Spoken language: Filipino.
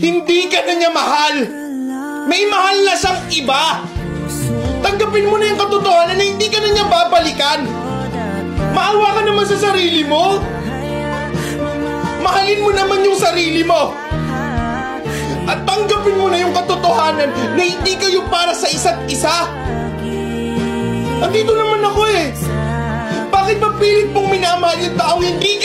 Hindi ka na niya mahal. May mahal na siyang iba. Tanggapin mo na yung katotohanan na hindi ka na niya babalikan. Maawa ka naman sa sarili mo. Mahalin mo naman yung sarili mo. At tanggapin mo na yung katotohanan na hindi kayo para sa isa't isa. Andito naman ako eh. Bakit ba pilit mong minamahal yung taong hindi ka?